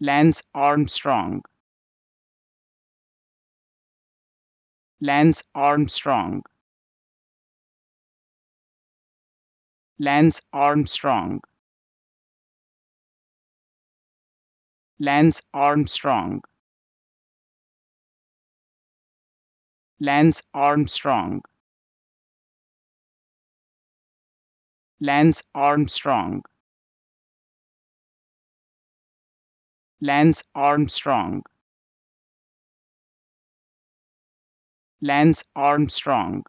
Lance Armstrong. Lance Armstrong. Lance Armstrong. Lance Armstrong. Lance Armstrong. Lance Armstrong Lance Armstrong. Lance Armstrong